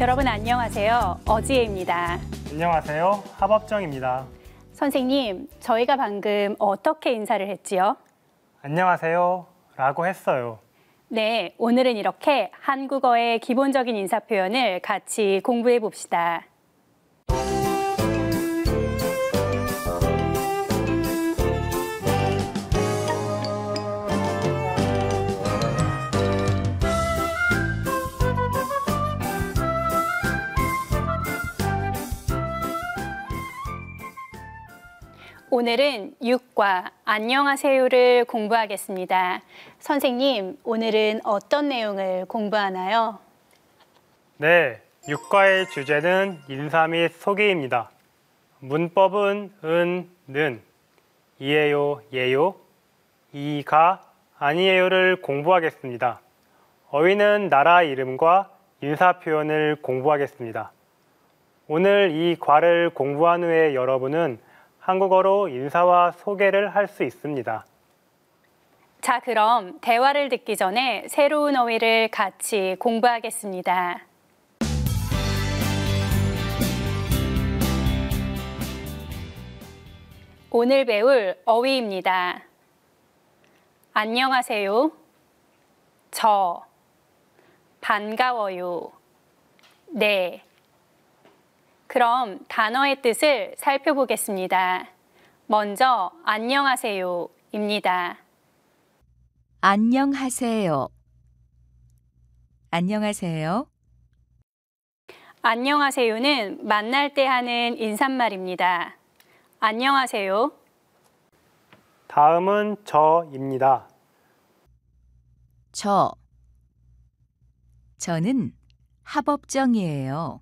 여러분 안녕하세요. 어지혜입니다. 안녕하세요. 하법정입니다. 선생님, 저희가 방금 어떻게 인사를 했지요? 안녕하세요. 라고 했어요. 네, 오늘은 이렇게 한국어의 기본적인 인사 표현을 같이 공부해 봅시다. 오늘은 6과 안녕하세요를 공부하겠습니다. 선생님, 오늘은 어떤 내용을 공부하나요? 네, 육과의 주제는 인사 및 소개입니다. 문법은 은, 는, 이에요, 예요, 이가, 아니에요를 공부하겠습니다. 어휘는 나라 이름과 인사 표현을 공부하겠습니다. 오늘 이 과를 공부한 후에 여러분은 한국어로 인사와 소개를 할 수 있습니다. 자, 그럼 대화를 듣기 전에 새로운 어휘를 같이 공부하겠습니다. 오늘 배울 어휘입니다. 안녕하세요. 저. 반가워요. 네. 그럼 단어의 뜻을 살펴보겠습니다. 먼저 안녕하세요입니다. 안녕하세요. 안녕하세요. 안녕하세요는 만날 때 하는 인사말입니다. 안녕하세요. 다음은 저입니다. 저. 저는 하법정이에요.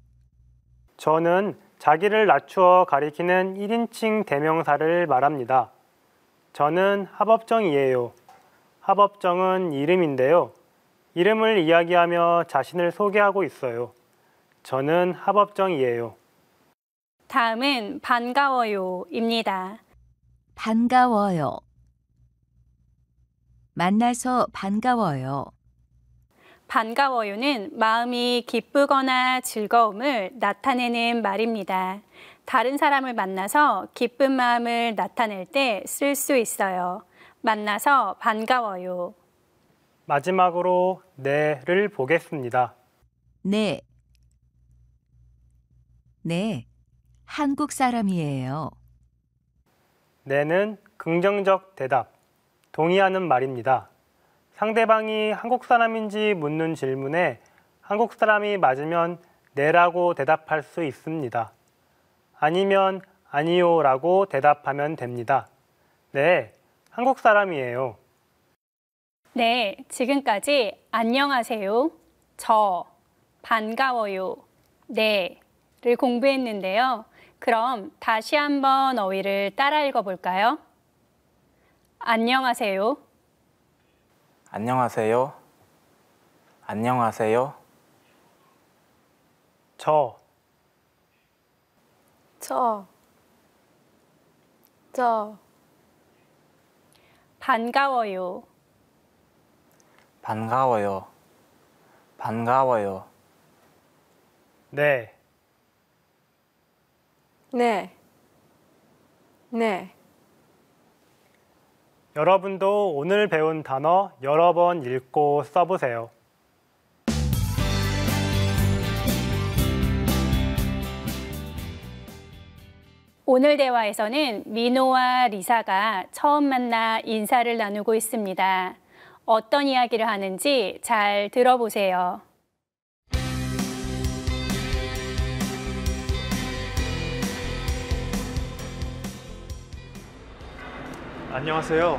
저는 자기를 낮추어 가리키는 1인칭 대명사를 말합니다. 저는 하법정이에요. 하법정은 이름인데요. 이름을 이야기하며 자신을 소개하고 있어요. 저는 하법정이에요. 다음은 반가워요입니다. 반가워요. 만나서 반가워요. 반가워요는 마음이 기쁘거나 즐거움을 나타내는 말입니다. 다른 사람을 만나서 기쁜 마음을 나타낼 때 쓸 수 있어요. 만나서 반가워요. 마지막으로 네를 보겠습니다. 네. 네. 한국 사람이에요. 네는 긍정적 대답, 동의하는 말입니다. 상대방이 한국 사람인지 묻는 질문에 한국 사람이 맞으면 네라고 대답할 수 있습니다. 아니면 아니요라고 대답하면 됩니다. 네, 한국 사람이에요. 네, 지금까지 안녕하세요. 저, 반가워요. 네,를 공부했는데요. 그럼 다시 한번 어휘를 따라 읽어볼까요? 안녕하세요. 안녕하세요. 안녕하세요. 저, 저, 저, 반가워요. 반가워요. 반가워요. 네, 네, 네. 여러분도 오늘 배운 단어 여러 번 읽고 써보세요. 오늘 대화에서는 민호와 리사가 처음 만나 인사를 나누고 있습니다. 어떤 이야기를 하는지 잘 들어보세요. 안녕하세요.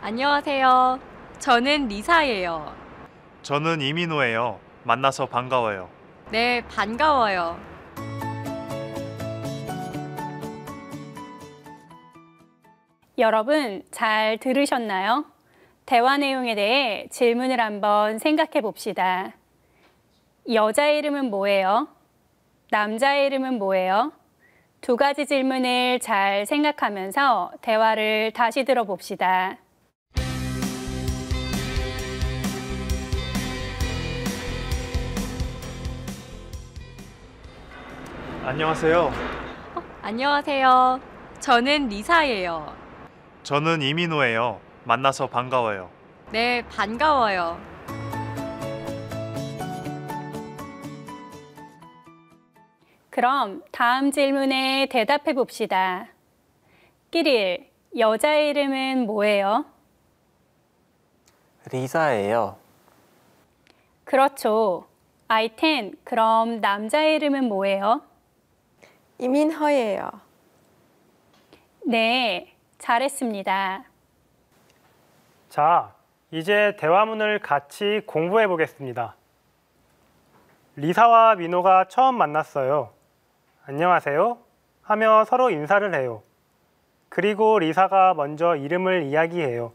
안녕하세요. 저는 리사예요. 저는 이민호예요. 만나서 반가워요. 네, 반가워요. 여러분 잘 들으셨나요? 대화 내용에 대해 질문을 한번 생각해 봅시다. 여자의 이름은 뭐예요? 남자의 이름은 뭐예요? 두 가지 질문을 잘 생각하면서 대화를 다시 들어봅시다. 안녕하세요. 안녕하세요. 저는 리사예요. 저는 이민호예요. 만나서 반가워요. 네, 반가워요. 그럼 다음 질문에 대답해 봅시다. 끼릴, 여자의 이름은 뭐예요? 리사예요. 그렇죠. 아이텐, 그럼 남자의 이름은 뭐예요? 이민허예요. 네, 잘했습니다. 자, 이제 대화문을 같이 공부해 보겠습니다. 리사와 민호가 처음 만났어요. 안녕하세요. 하며 서로 인사를 해요. 그리고 리사가 먼저 이름을 이야기해요.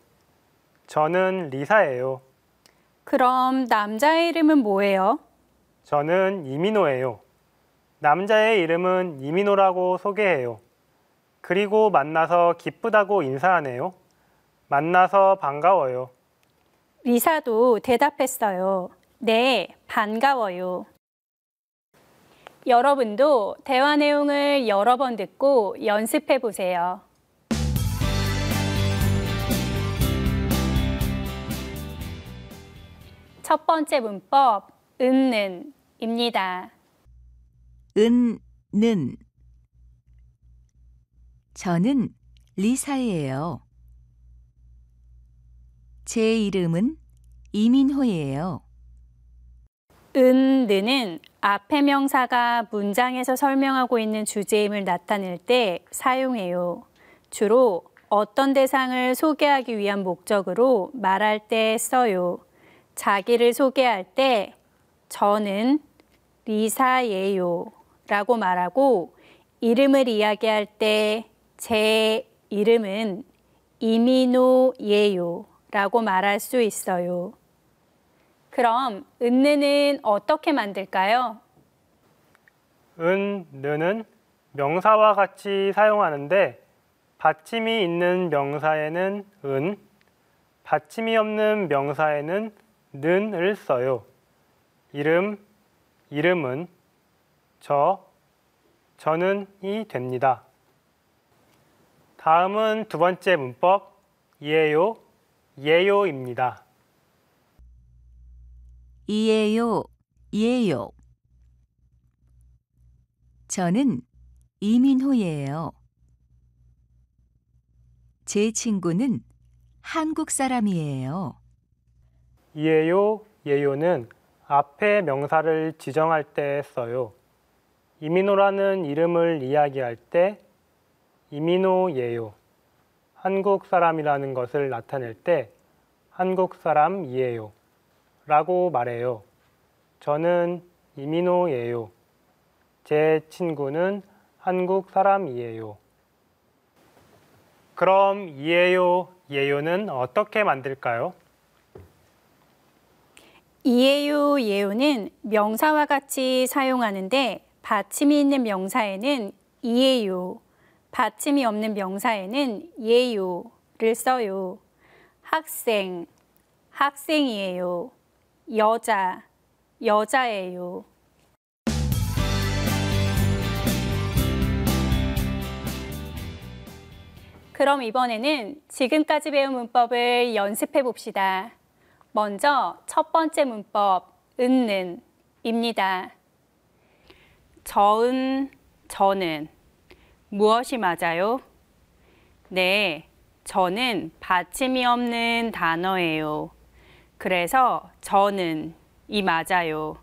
저는 리사예요. 그럼 남자의 이름은 뭐예요? 저는 이민호예요. 남자의 이름은 이민호라고 소개해요. 그리고 만나서 기쁘다고 인사하네요. 만나서 반가워요. 리사도 대답했어요. 네, 반가워요. 여러분도 대화 내용을 여러 번 듣고 연습해 보세요. 첫 번째 문법, 은는 입니다. 은, 는. 저는 리사예요. 제 이름은 이민호예요. 은, 느는 앞의 명사가 문장에서 설명하고 있는 주제임을 나타낼 때 사용해요. 주로 어떤 대상을 소개하기 위한 목적으로 말할 때 써요. 자기를 소개할 때 저는 리사예요 라고 말하고 이름을 이야기할 때 제 이름은 이민호예요 라고 말할 수 있어요. 그럼 은느는 어떻게 만들까요? 은, 느는 명사와 같이 사용하는데 받침이 있는 명사에는 은, 받침이 없는 명사에는 는을 써요. 이름, 이름은 저, 저는 이 됩니다. 다음은 두 번째 문법, 예요, 예요입니다. 이에요, 예요. 저는 이민호예요. 제 친구는 한국 사람이에요. 이에요, 예요는 앞에 명사를 지정할 때 써요. 이민호라는 이름을 이야기할 때 이민호 예요. 한국 사람이라는 것을 나타낼 때 한국 사람 이에요. 라고 말해요. 저는 이민호예요. 제 친구는 한국 사람이에요. 그럼 이에요, 예요는 어떻게 만들까요? 이에요, 예요는 명사와 같이 사용하는데 받침이 있는 명사에는 이에요, 받침이 없는 명사에는 예요를 써요. 학생, 학생이에요. 여자, 여자예요. 그럼 이번에는 지금까지 배운 문법을 연습해 봅시다. 먼저 첫 번째 문법, 은는 입니다. 저은, 저는 무엇이 맞아요? 네, 저는 받침이 없는 단어예요. 그래서 저는 이 맞아요.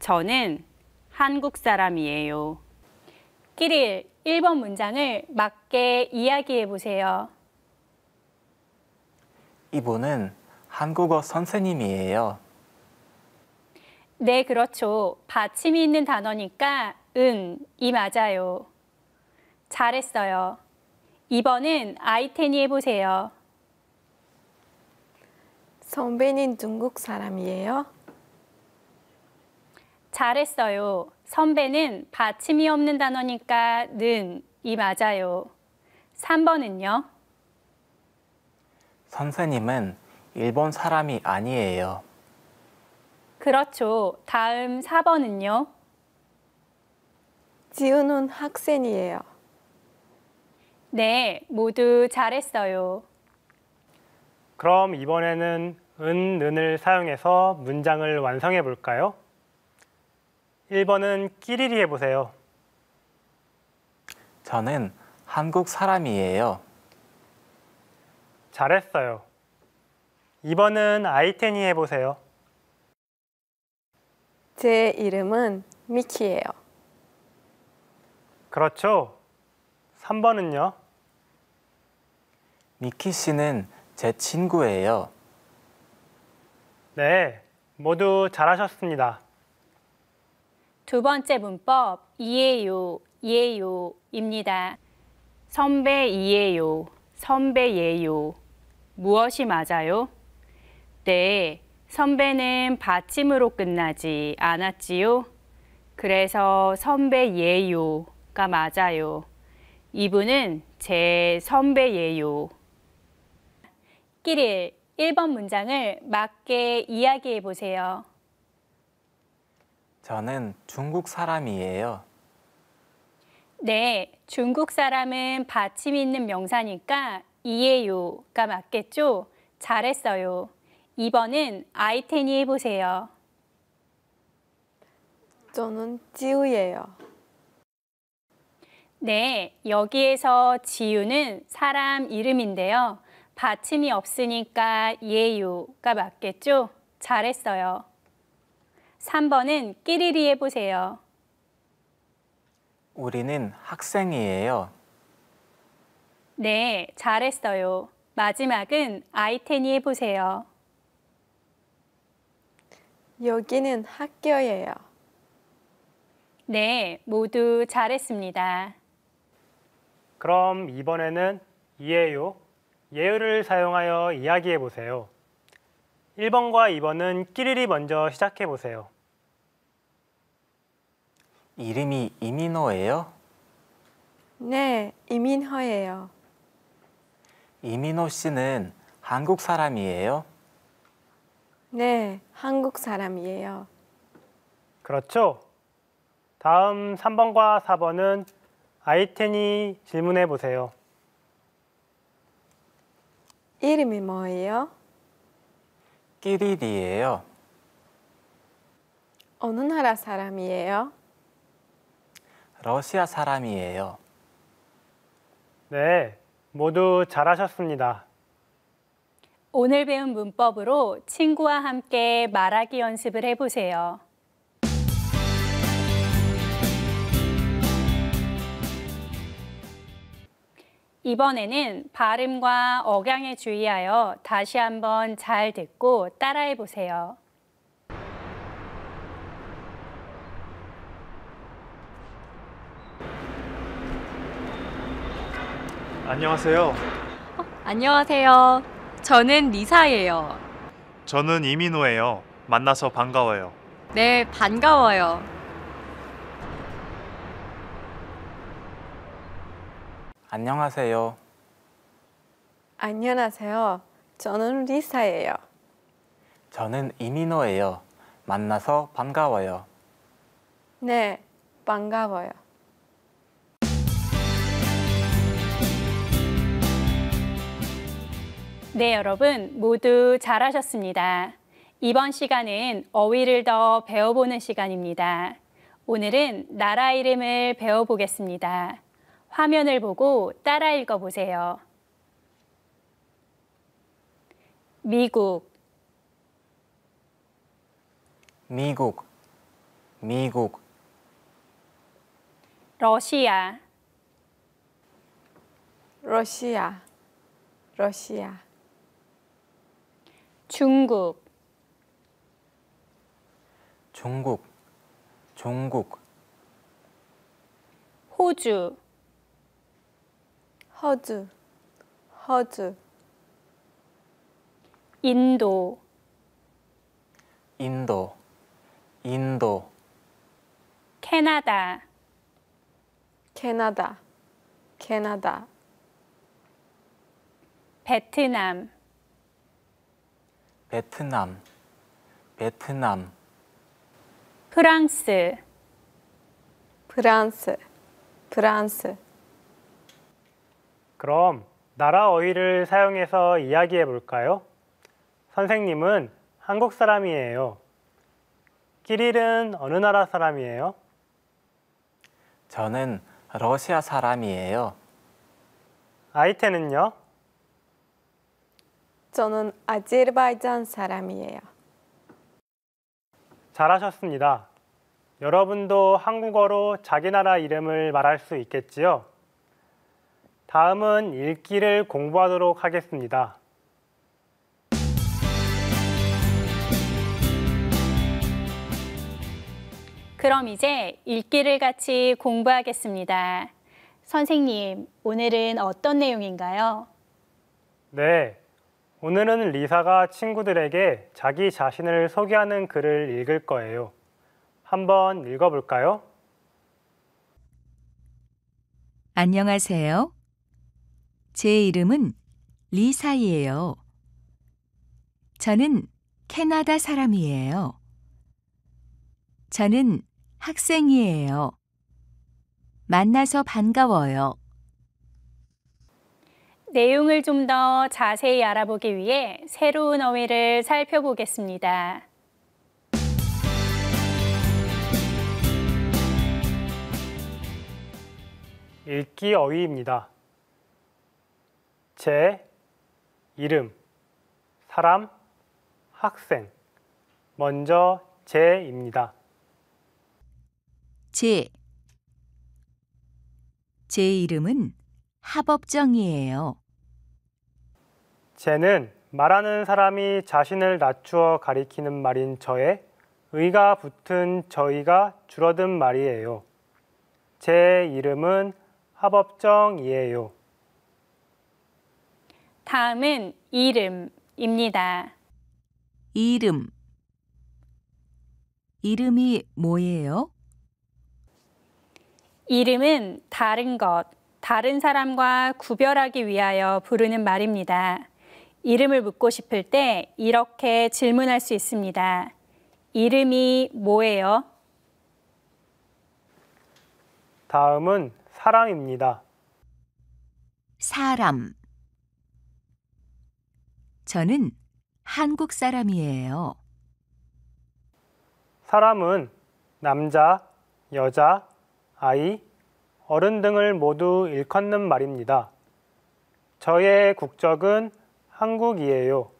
저는 한국 사람이에요. 끼릴 1번 문장을 맞게 이야기해 보세요. 이분은 한국어 선생님이에요. 네, 그렇죠. 받침이 있는 단어니까 은, 이 맞아요. 잘했어요. 2번은 아이텐이 해보세요. 선배는 중국 사람이에요. 잘했어요. 선배는 받침이 없는 단어니까 는, 이 맞아요. 3번은요? 선생님은 일본 사람이 아니에요. 그렇죠. 다음 4번은요? 지우는 학생이에요. 네, 모두 잘했어요. 그럼 이번에는 은, 는을 사용해서 문장을 완성해 볼까요? 1번은 끼리리 해보세요. 저는 한국 사람이에요. 잘했어요. 2번은 아이테니 해보세요. 제 이름은 미키예요. 그렇죠. 3번은요? 미키 씨는 제 친구예요. 네, 모두 잘하셨습니다. 두 번째 문법 이에요, 이에요입니다. 선배 이에요, 선배 예요. 무엇이 맞아요? 네, 선배는 받침으로 끝나지 않았지요. 그래서 선배 예요가 맞아요. 이분은 제 선배예요. 끼릴 1번 문장을 맞게 이야기해 보세요. 저는 중국 사람이에요. 네, 중국 사람은 받침 있는 명사니까 이에요가 맞겠죠? 잘했어요. 2번은 아이테니 해보세요. 저는 지우예요. 네, 여기에서 지우는 사람 이름인데요. 받침이 없으니까 예요가 맞겠죠? 잘했어요. 3번은 끼리리 해보세요. 우리는 학생이에요. 네, 잘했어요. 마지막은 아이테니 해보세요. 여기는 학교예요. 네, 모두 잘했습니다. 그럼 이번에는 이에요, 예요를 사용하여 이야기해 보세요. 1번과 2번은 끼리리 먼저 시작해 보세요. 이름이 이민호예요. 네, 이민호예요. 이민호 씨는 한국 사람이에요. 네, 한국 사람이에요. 그렇죠? 다음 3번과 4번은 아이텐이 질문해 보세요. 이름이 뭐예요? 끼리리예요. 어느 나라 사람이에요? 러시아 사람이에요. 네, 모두 잘하셨습니다. 오늘 배운 문법으로 친구와 함께 말하기 연습을 해보세요. 이번에는 발음과 억양에 주의하여 다시 한번 잘 듣고 따라해 보세요. 안녕하세요. 안녕하세요. 저는 리사예요. 저는 이민호예요. 만나서 반가워요. 네, 반가워요. 안녕하세요. 안녕하세요. 저는 리사예요. 저는 이민호예요. 만나서 반가워요. 네, 반가워요. 네, 여러분 모두 잘하셨습니다. 이번 시간은 어휘를 더 배워보는 시간입니다. 오늘은 나라 이름을 배워보겠습니다. 화면을 보고 따라 읽어보세요. 미국, 미국, 미국, 러시아, 러시아, 러시아, 중국, 중국, 중국, 호주, 호주, 호주, 인도, 인도, 인도, 캐나다, 캐나다, 캐나다, 베트남, 베트남, 베트남, 프랑스, 프랑스, 프랑스, 그럼 나라 어휘를 사용해서 이야기해 볼까요? 선생님은 한국 사람이에요. 끼릴은 어느 나라 사람이에요? 저는 러시아 사람이에요. 아이테는요? 저는 아제르바이잔 사람이에요. 잘하셨습니다. 여러분도 한국어로 자기 나라 이름을 말할 수 있겠지요? 다음은 읽기를 공부하도록 하겠습니다. 그럼 이제 읽기를 같이 공부하겠습니다. 선생님, 오늘은 어떤 내용인가요? 네. 오늘은 리사가 친구들에게 자기 자신을 소개하는 글을 읽을 거예요. 한번 읽어볼까요? 안녕하세요. 제 이름은 리사이에요. 저는 캐나다 사람이에요. 저는 학생이에요. 만나서 반가워요. 내용을 좀 더 자세히 알아보기 위해 새로운 어휘를 살펴보겠습니다. 읽기 어휘입니다. 제 이름, 사람, 학생. 먼저 제입니다. 제. 제 이름은 하법정이에요. 제는 말하는 사람이 자신을 낮추어 가리키는 말인 저에 의가 붙은 저희가 줄어든 말이에요. 제 이름은 하법정이에요. 다음은 이름입니다. 이름. 이름이 뭐예요? 이름은 다른 것, 다른 사람과 구별하기 위하여 부르는 말입니다. 이름을 묻고 싶을 때 이렇게 질문할 수 있습니다. 이름이 뭐예요? 다음은 사람입니다. 사람. 저는 한국 사람이에요. 사람은 남자, 여자, 아이, 어른 등을 모두 일컫는 말입니다. 저의 국적은 한국이에요.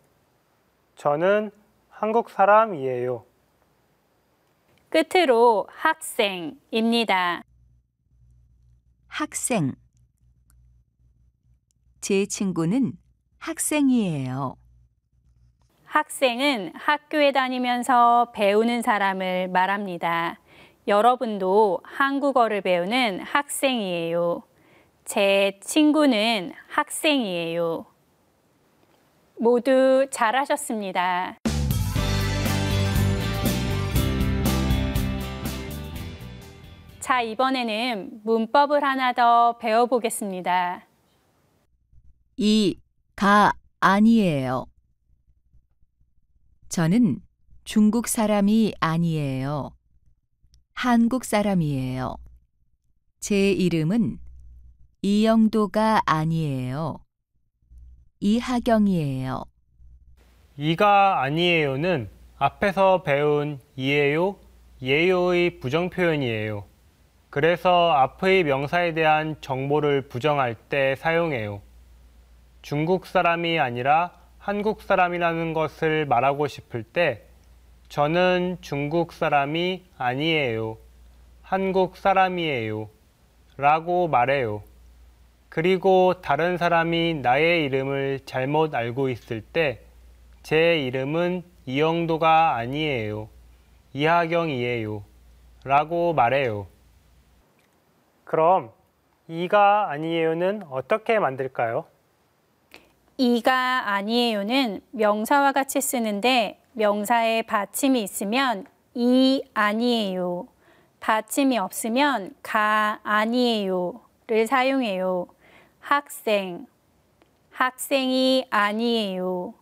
저는 한국 사람이에요. 끝으로 학생입니다. 학생. 제 친구는 학생이에요. 학생은 학교에 다니면서 배우는 사람을 말합니다. 여러분도 한국어를 배우는 학생이에요. 제 친구는 학생이에요. 모두 잘하셨습니다. 자, 이번에는 문법을 하나 더 배워보겠습니다. 이, 가, 아니에요. 저는 중국 사람이 아니에요. 한국 사람이에요. 제 이름은 이영도가 아니에요. 이하경이에요. 이가 아니에요는 앞에서 배운 이에요, 예요의 부정 표현이에요. 그래서 앞의 명사에 대한 정보를 부정할 때 사용해요. 중국 사람이 아니라 한국 사람이라는 것을 말하고 싶을 때 저는 중국 사람이 아니에요. 한국 사람이에요. 라고 말해요. 그리고 다른 사람이 나의 이름을 잘못 알고 있을 때 제 이름은 이영도가 아니에요. 이하경이에요. 라고 말해요. 그럼 이가 아니에요는 어떻게 만들까요? 이가 아니에요는 명사와 같이 쓰는데 명사에 받침이 있으면 이 아니에요. 받침이 없으면 가 아니에요를 사용해요. 학생, 학생이 아니에요.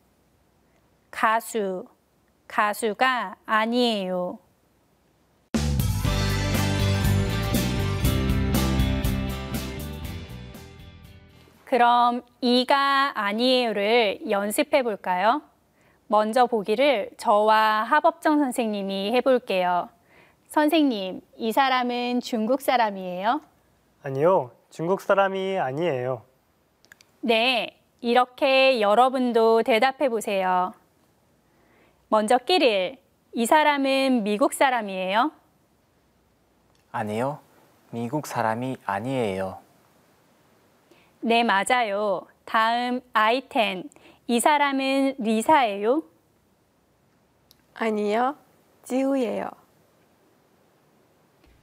가수, 가수가 아니에요. 그럼 이가 아니에요를 연습해 볼까요? 먼저 보기를 저와 하법정 선생님이 해볼게요. 선생님, 이 사람은 중국 사람이에요? 아니요, 중국 사람이 아니에요. 네, 이렇게 여러분도 대답해 보세요. 먼저 끼릴, 이 사람은 미국 사람이에요? 아니요. 미국 사람이 아니에요. 네, 맞아요. 다음 아이텐, 이 사람은 리사예요? 아니요. 지우예요.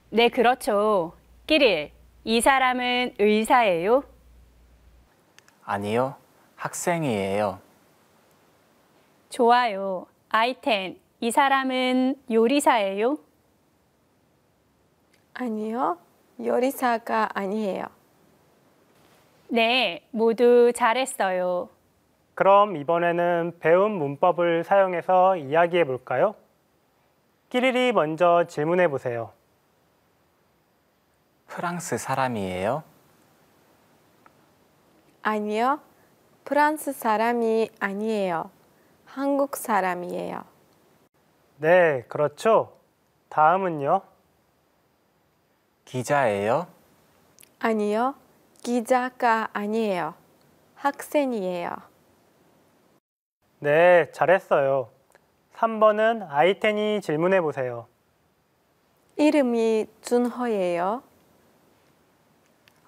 네, 그렇죠. 끼릴, 이 사람은 의사예요? 아니요. 학생이에요. 좋아요. 아이텐, 이 사람은 요리사예요? 아니요. 요리사가 아니에요. 네, 모두 잘했어요. 그럼 이번에는 배운 문법을 사용해서 이야기해 볼까요? 끼리리 먼저 질문해 보세요. 프랑스 사람이에요. 아니요. 프랑스 사람이 아니에요. 한국 사람이에요. 네, 그렇죠. 다음은요. 기자예요. 아니요. 기자가 아니에요. 학생이에요. 네, 잘했어요. 3번은 아이텐이 질문해 보세요. 이름이 준호예요.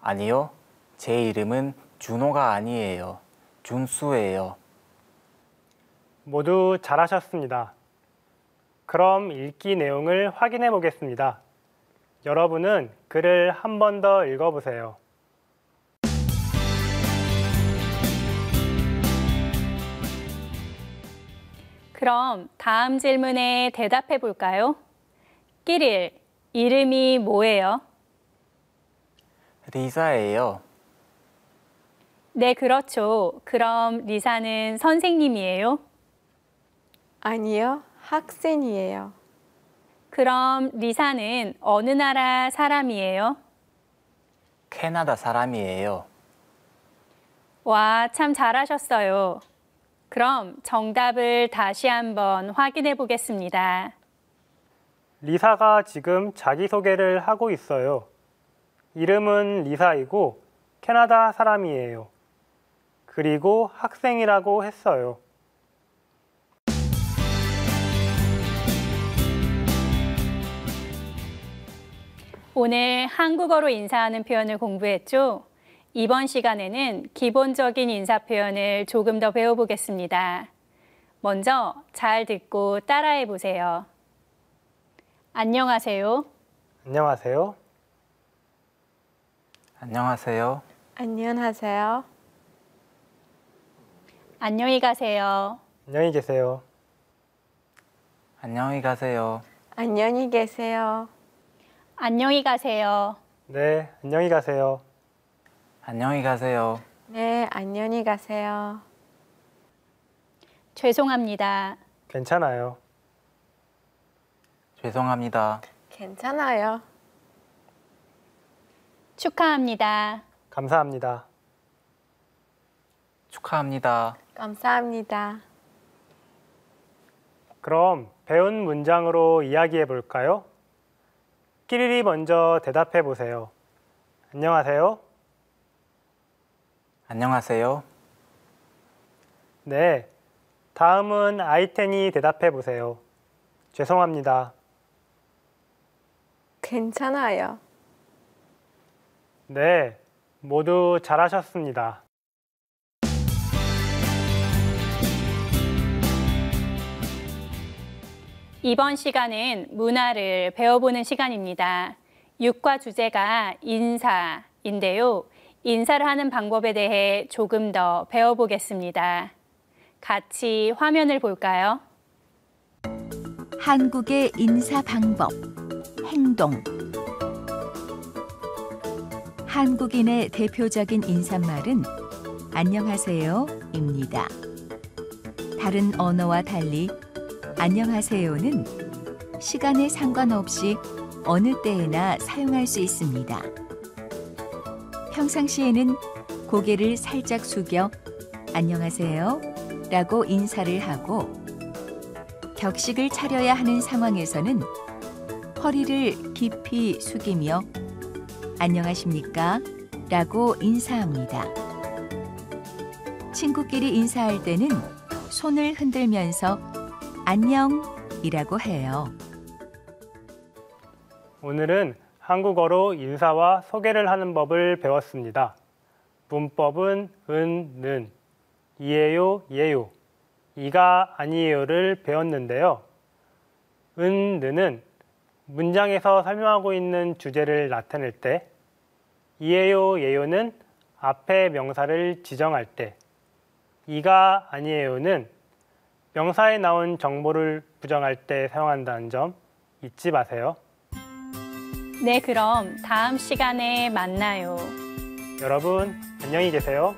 아니요. 제 이름은 준호가 아니에요. 준수예요. 모두 잘하셨습니다. 그럼 읽기 내용을 확인해 보겠습니다. 여러분은 글을 한 번 더 읽어 보세요. 그럼 다음 질문에 대답해 볼까요? 끼릴, 이름이 뭐예요? 리사예요. 네, 그렇죠. 그럼 리사는 선생님이에요? 아니요. 학생이에요. 그럼 리사는 어느 나라 사람이에요? 캐나다 사람이에요. 와, 참 잘하셨어요. 그럼 정답을 다시 한번 확인해 보겠습니다. 리사가 지금 자기소개를 하고 있어요. 이름은 리사이고 캐나다 사람이에요. 그리고 학생이라고 했어요. 오늘 한국어로 인사하는 표현을 공부했죠? 이번 시간에는 기본적인 인사 표현을 조금 더 배워보겠습니다. 먼저 잘 듣고 따라해 보세요. 안녕하세요. 안녕하세요. 안녕하세요. 안녕하세요. 안녕히 가세요. 안녕히 계세요. 안녕히 가세요. 안녕히 계세요. 안녕히 가세요. 네, 안녕히 가세요. 안녕히 가세요. 네, 안녕히 가세요. 죄송합니다. 괜찮아요. 죄송합니다. 괜찮아요. 축하합니다. 감사합니다. 축하합니다. 감사합니다. 그럼 배운 문장으로 이야기해 볼까요? 끼리리 먼저 대답해 보세요. 안녕하세요. 안녕하세요. 네. 다음은 아이텐이 대답해 보세요. 죄송합니다. 괜찮아요. 네. 모두 잘하셨습니다. 이번 시간은 문화를 배워보는 시간입니다. 육과 주제가 인사인데요. 인사를 하는 방법에 대해 조금 더 배워보겠습니다. 같이 화면을 볼까요? 한국의 인사 방법, 행동. 한국인의 대표적인 인사말은 안녕하세요입니다. 다른 언어와 달리 안녕하세요는 시간에 상관없이 어느 때에나 사용할 수 있습니다. 평상시에는 고개를 살짝 숙여 안녕하세요 라고 인사를 하고 격식을 차려야 하는 상황에서는 허리를 깊이 숙이며 안녕하십니까 라고 인사합니다. 친구끼리 인사할 때는 손을 흔들면서 안녕이라고 해요. 오늘은 한국어로 인사와 소개를 하는 법을 배웠습니다. 문법은 은, 는, 이에요, 예요, 이가 아니에요를 배웠는데요. 은, 는은 문장에서 설명하고 있는 주제를 나타낼 때, 이에요, 예요는 앞에 명사를 지정할 때, 이가 아니에요는 명사에 나온 정보를 부정할 때 사용한다는 점 잊지 마세요. 네, 그럼 다음 시간에 만나요. 여러분, 안녕히 계세요.